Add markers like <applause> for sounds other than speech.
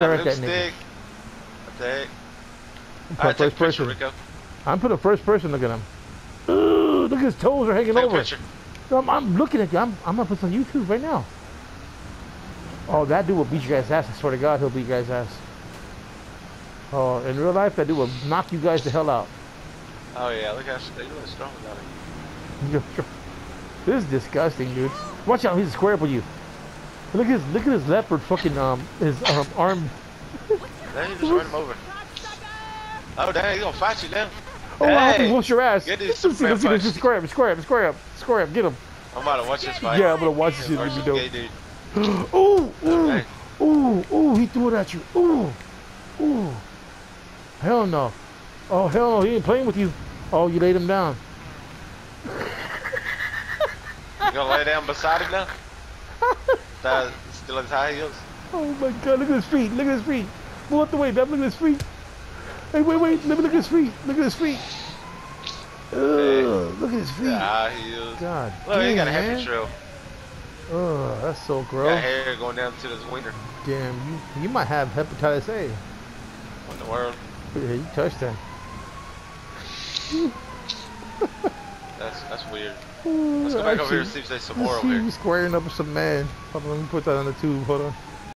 Direct that nigga. Lipstick. Attack. I'm take first picture, I'm putting first person. Look at him. Ooh, look at his toes are hanging Take over. I'm, I'm looking at you. I'm, I'm gonna put this on YouTube right now. Oh, that dude will beat you guys' ass. I swear to God, he'll beat you guys' ass. Oh, in real life, that dude will knock you guys the hell out. Oh yeah, look how they really strong about it. <laughs> This is disgusting, dude. Watch out, he's square up with you. Look at his look at his leopard fucking um his um arm. You just run him over. Oh dang, he's gonna fight you now. Oh, I hope he Hey, whoops your ass. get these Let's let's see, let's square up, square up, square up, square up. Get him. I'm about to watch this fight. Yeah, I'm gonna watch this shit. Versus be gay <gasps> Ooh, ooh, ooh, ooh, he threw it at you. Ooh, ooh. Hell no. Oh, hell no, he ain't playing with you. Oh, you laid him down. You gonna lay down beside him now? That still high heels? Oh my god, look at his feet, look at his feet. Move out the way, Beb, look at his feet. Hey, wait, wait, let me look at his feet. Look at his feet. Ugh, look at his feet. The high heels. God Look, he got a damn, happy trail. Ugh, that's so Got gross. hair going down to his wiener. Damn, you, you might have hepatitis A. What in the world? Yeah, you touched that. <laughs> Weird. Ooh, Let's go back over here and see if there's some more over here. squaring up with some man. Hold on, let me put that on the tube. Hold on.